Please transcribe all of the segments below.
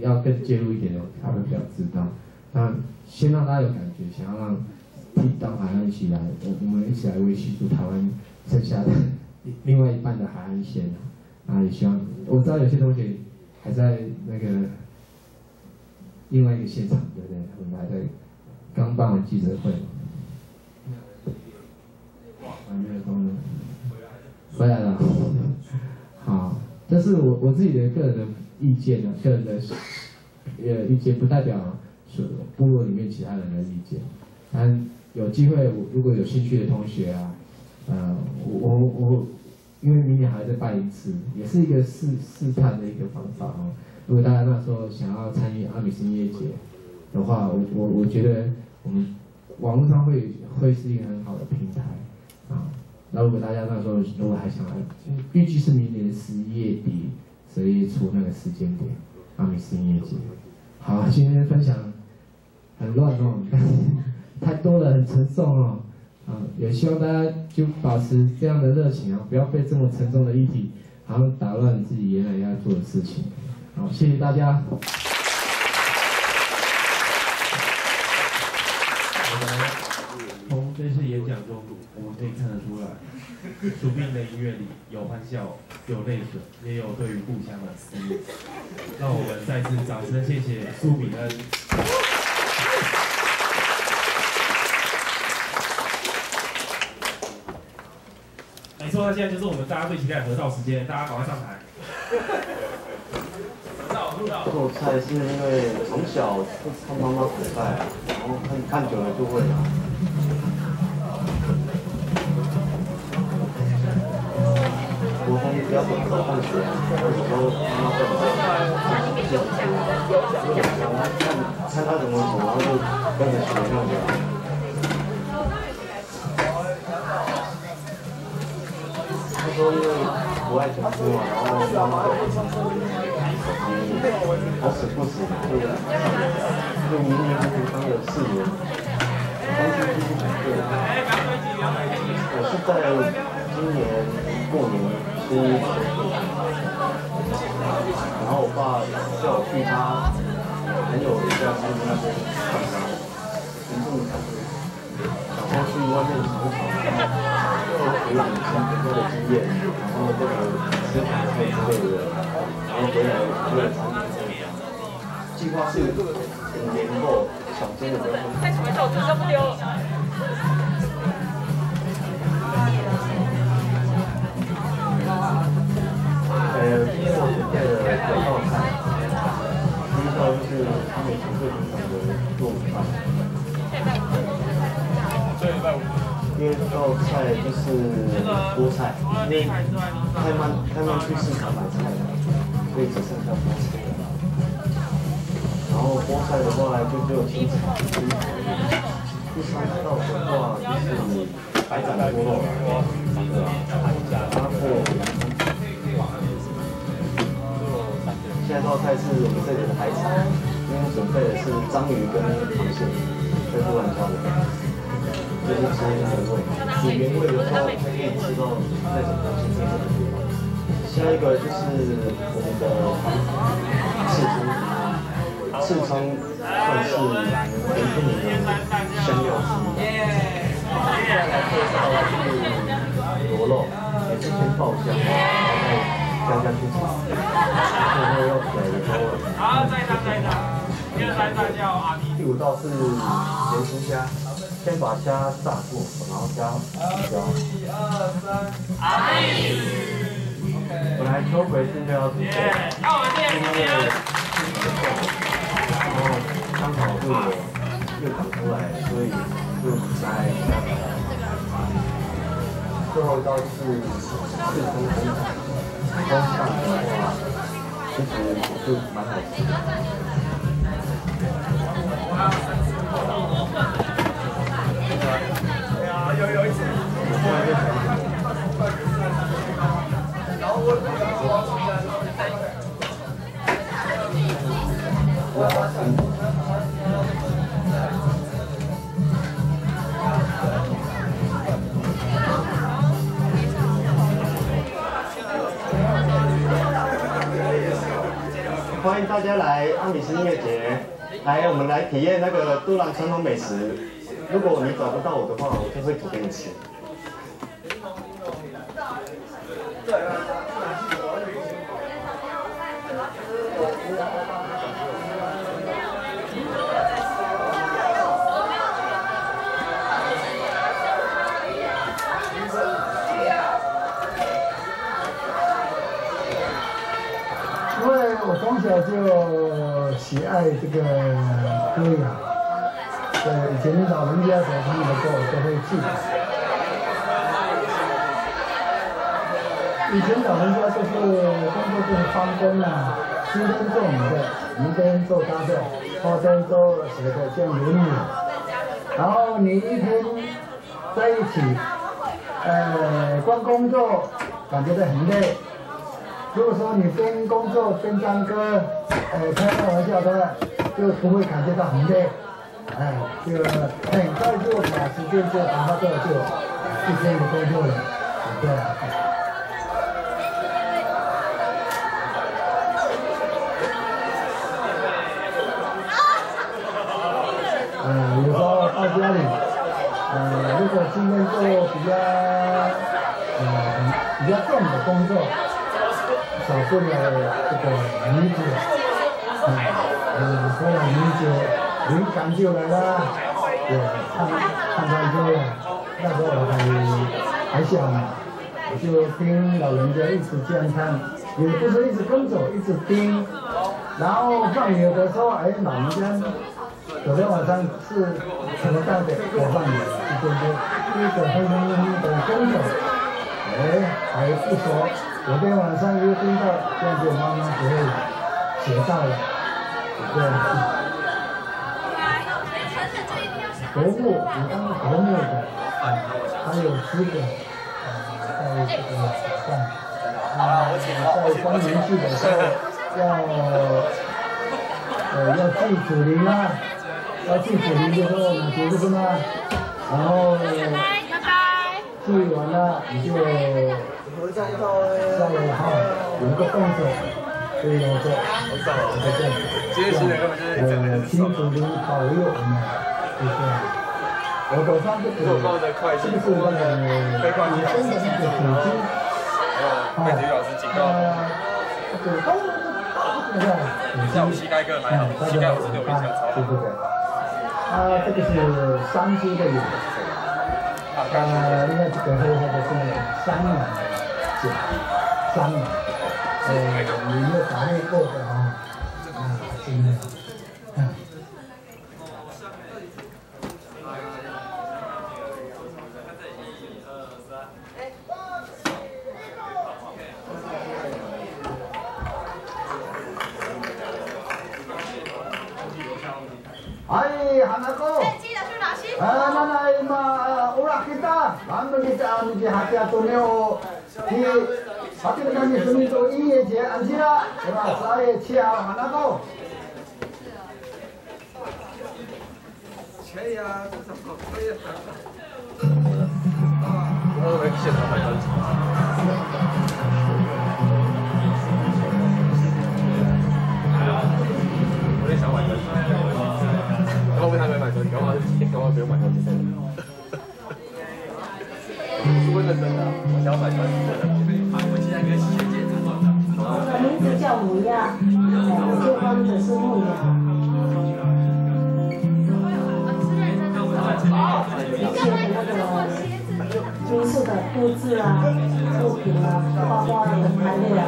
能要更介入一点的，他会比较知道。那先让大家有感觉，想要让听到海岸一起来，我我们一起来维系住台湾剩下的另外一半的海岸线啊！啊，也希望我知道有些同学还在那个另外一个现场，对不对？我们还在刚办完记者会。还没有功能，回来了。好，这是我我自己的个人的意见呢，个人的呃意见，不代表所部落里面其他人的意见。但有机会，如果有兴趣的同学啊，呃，我我我，因为明年还在办一次，也是一个试试探的一个方法哦。如果大家那时候想要参与阿米斯音乐节的话，我我我觉得我们网络上会会是一个很好的平台。啊，那如果大家那时候如果还想来，预计是明年十一月底、十一出那个时间点，阿米斯音乐节。好，今天分享很乱哦，但 是太多了，很沉重哦。啊，也希望大家就保持这样的热情啊，不要被这么沉重的议题，好像打乱自己原来要做的事情。好，谢谢大家。从这次演讲中，我们可以看得出来，苏斌的音乐里有欢笑，有泪水，也有对于故乡的思念。让我们再次掌声谢谢苏炳恩。没错，那现在就是我们大家最期待的合照时间，大家赶快上台。合照，合照。做菜是因为从小看妈妈煮菜，然后看看久了就会了。要走走放学，有时候妈妈会讲，然后看看他怎么煮，然后就跟着学这样子。他说因为不爱读书嘛，然后妈妈会常常好死不死就就明明明当了四年，当初就是对，我是在今年过年。然后我爸叫我去他很有一家餐厅那边看他，民众感觉，然后去外面尝尝，又有以前很多的经验，然后这个吃饭菜之类的，然后回来为了餐厅这样。计划是五年后想真的不要说。太什么手机都不丢。呃，两道菜，第一道就是他们从最平常的做午饭。第二道菜就是菠菜，因为太慢太慢去市场买菜了，所以只剩下菠菜了。然后菠菜的话就只有青菜。第三道的话就是白斩菠萝，对吧？然后。这道菜是我们这里的海产，今天准备的是章鱼跟螃蟹，在突然加的，就是吃原味。煮原味的话，可以吃到那种东西在这个地方。下一个就是我们的刺葱，刺葱算是很著名的香料之一。接下来介绍的是螺肉，也是先爆香，然后。香香去炒，然后要水的时候。好，再上再上。第二道叫阿米。第五道是盐酥虾，先把虾炸过，然后加胡椒。一二三，阿米。本来秋葵是要直接，因为然后刚好是我又长出来，所以就来加起来。最后一道是四分红。光上的。话，其实就蛮好吃的。对啊，有有一次，然后我欢大家来阿米斯音乐节，来我们来体验那个杜兰传统美食。如果你找不到我的话，我就会煮给你吃。因为我就喜爱这个歌谣，呃，以前老人家所唱的歌我都会记得。以前老人家就是工作就是翻工啊，今天做你的，明天做他的，后天做谁的，这样轮流。然后你一天在一起，呃，光工作感觉到很累。如果说你边工作边唱歌，呃，开开玩笑的话，就不会感觉到很累，哎，就很快就把时间就把它做就一天的工作了，对。呃，有时候到家里，呃，如果今天做比较呃比较重的工作。少不了这个米酒，嗯，嗯，喝了米酒，灵感就来了，对，唱唱唱歌了。那时候我还还小嘛，我就听老人家一直这样唱，也不是一直跟着，一直听。然后放牛的时候，哎，老人家昨天晚上是什么大的我放牛，对不对？一个哼哼哼的跟着，哎，还不说。昨天晚上又听到，这样子妈妈就会学到了，对。国木，你当国木的，还有资格啊，在这个上，啊，在关门去的时候要，呃，要记主灵啊，要记主灵的时候呢，记住吗？然后记完了你就。下来哈，有一个动作，所以我说，我知道了，再见。接下来呃，请主灵保佑我们，谢谢。我手上这个，这个是那个非常女生的那个手机，啊，这个都这个，下午膝盖更还好，膝盖五十六以上超。对对对，啊，这个是山西的有，呃，应该这个黑黑的是山南。三嘛，呃，你没有打内过的啊，啊，真的，嗯。哎，喊那个，啊，那那嘛，乌拉 kita，俺们你家你家还家都没有。第八天的是民族音乐节，安吉拉，对吧？十二月七号，喊那个。可以啊，这什么可以？啊，我们现场买专辑。我也想买专辑，然后为他没买专辑，然后然后不用买专辑。我的名字叫母鸭，我就帮的是木鸭。一切的那个民宿的布置啊、物品啊、花花的排列啊，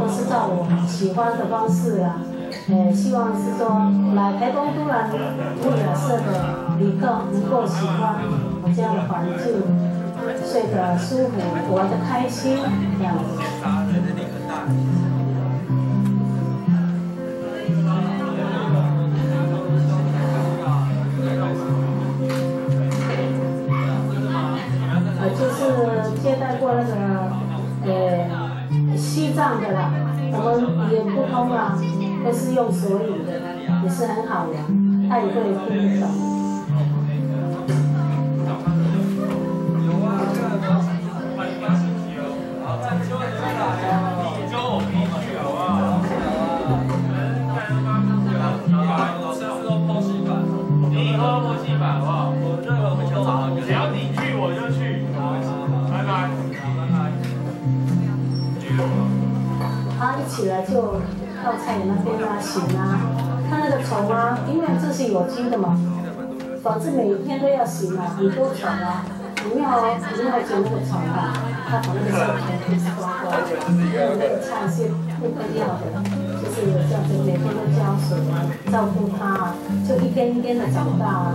都是照我喜欢的方式啊。呃，希望是说来台东都兰木雅社的旅客能够喜欢我这样的环境。睡得舒服，玩得开心，这样子。通啊，都是用手语的，也是很好的，他也会听得懂。菜园那边啊行啊，看那个虫啊，因为这是有机的嘛，反正每天都要洗啊，很多虫啊，你要你要剪那个虫啊，它把那个小虫给抓过来，还有那个菜是不必要的，就是这样子每天都浇水啊，照顾它，就一天一天的长大，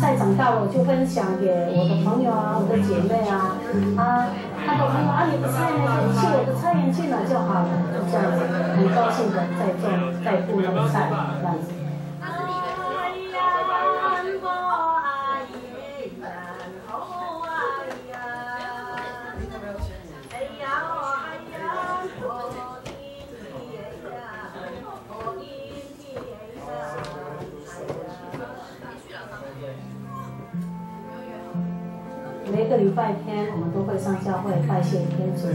菜长大了就分享给我的朋友啊，我的姐妹啊，啊。他的朋友啊，你的菜呢？去我的菜园去了就好了，这样子，很高兴的在做、在布那个菜，这样子。每个礼拜天，我们都会上教会拜谢天主，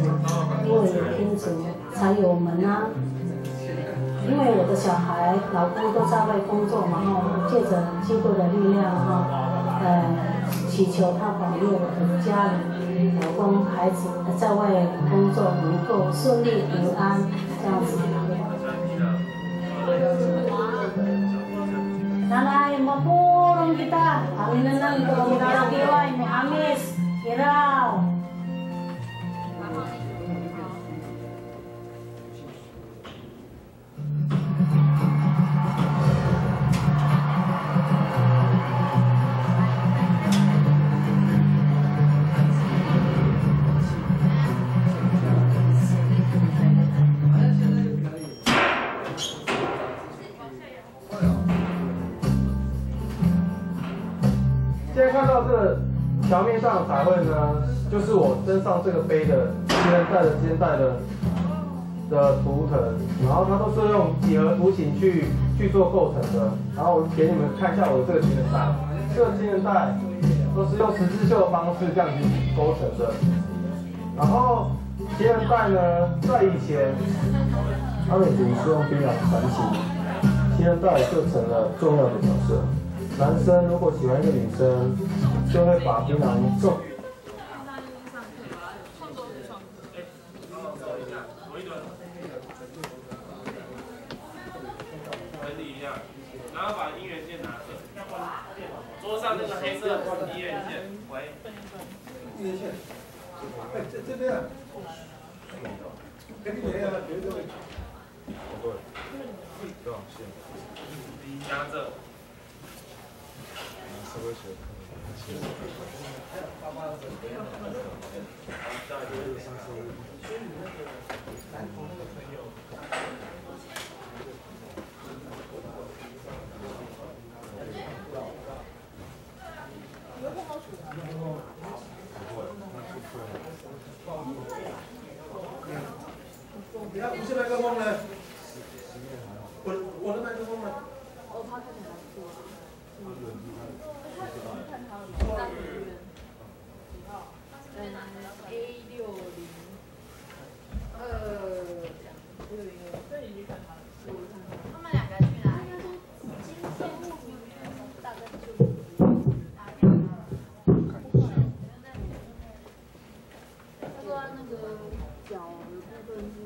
因为有天主才有门啊。因为我的小孩、老公都在外工作嘛，哈，借着基督的力量，哈，呃，祈求他保佑我的家人、老公、孩子在外工作能够顺利平安，这样子。桥面上的彩绘呢，就是我身上这个背的肩带的肩带的的图腾，然后它都是用几何图形去去做构成的。然后我给你们看一下我的这个肩带，这个肩带都是用十字绣的方式这样子勾成的。然后肩带呢，在以前他们已经是用槟榔传奇，肩带就成了重要的角色。男生如果喜欢一个女生，就会把槟榔送。整理一下，然后把音源线拿着，桌上那个黑色的音源线，喂，音源线，哎，这这边，跟你连啊，别这个，对，多少线？拿着。你看不是麦克风呢？我我的麦克风呢？嗯，A 六零二六零二，这你去看他了。他们两个去哪里？今天大概就打电话。他说那个脚的部分是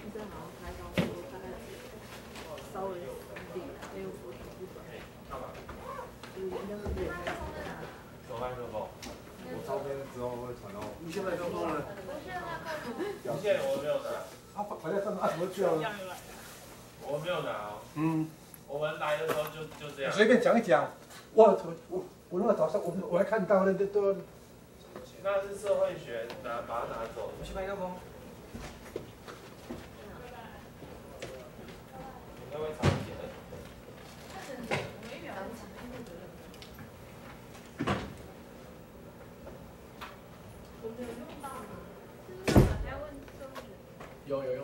医生好像开刀说大概稍微有点，没有说很不准。就是应该是对。手麦克风。我照片之后会传到无线麦克风呢？无线我没有拿。啊，摆在上面，啊，怎么去啊？我没有拿哦。嗯。我们来的时候就就这样。随便讲一讲。我我我那个早上我我还看到那都都。那是社会学拿把它拿走。无线麦克风。应该会常见的。有有用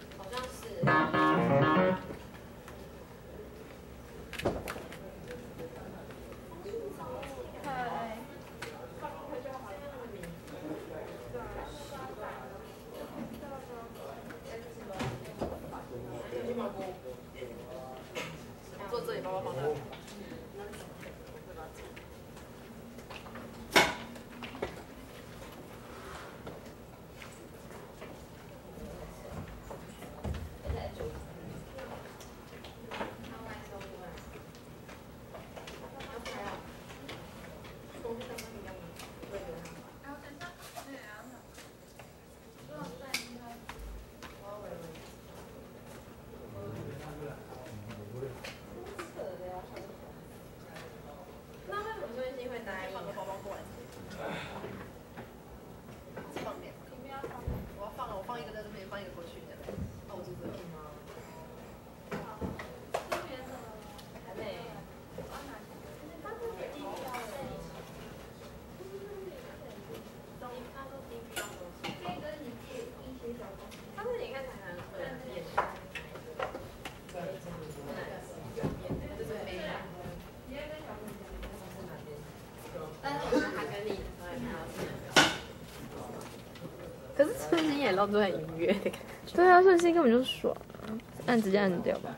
听到都很愉悦的感觉。对啊，顺心根本就爽，按直接按掉吧。